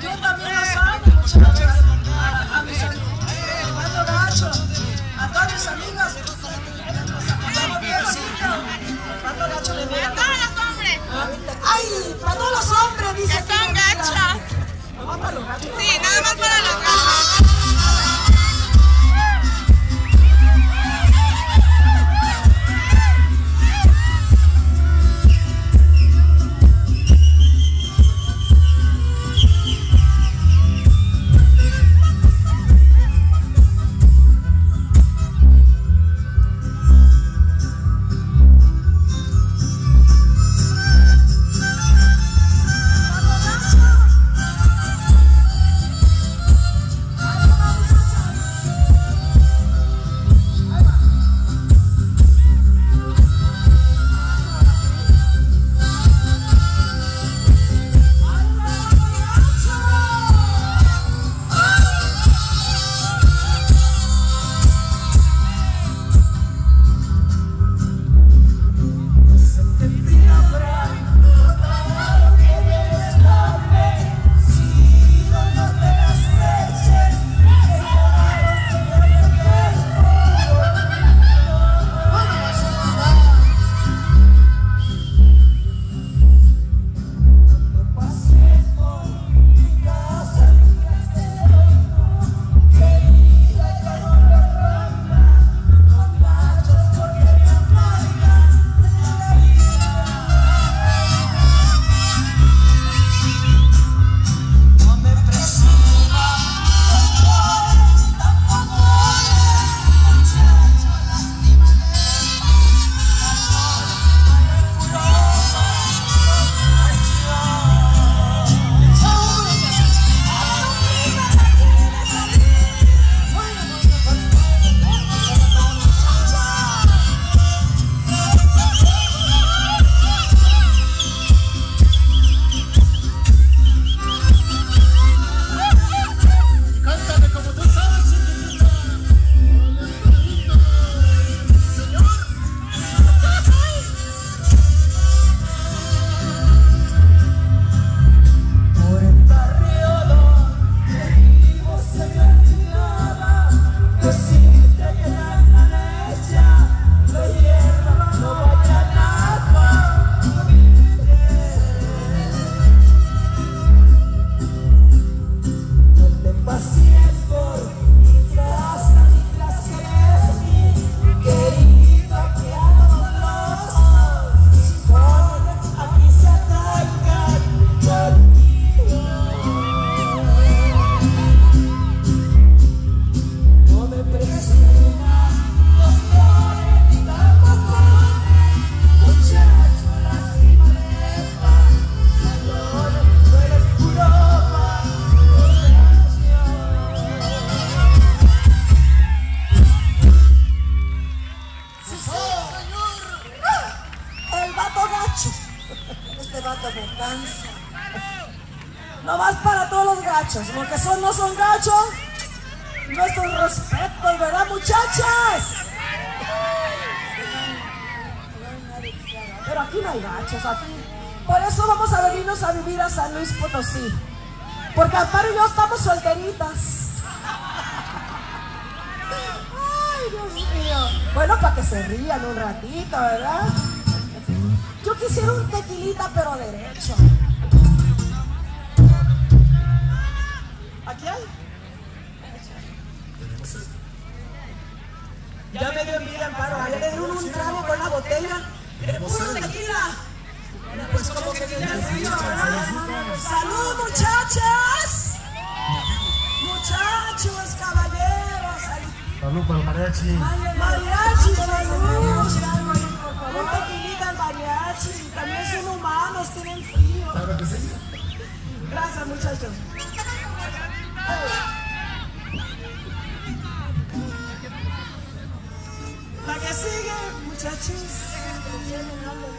Duba, No más para todos los gachos. Los que son no son gachos. Nuestros respetos, ¿verdad, muchachas? Pero aquí no hay gachos, aquí. Por eso vamos a venirnos a vivir a San Luis Potosí. Porque Amparo y yo estamos solteritas. Ay, Dios mío. Bueno, para que se rían un ratito, ¿verdad? Yo quisiera un tequilita, pero derecho. ¿Aquí hay? Ya me dio envidia, Amparo. Ya le dieron un trago con la botella. de puro tequila. Pues como que tenía frío, ¿verdad? ¡Salud, muchachas! Muchachos, caballeros. Salud para el mariachi. Mariachi, salud. touches.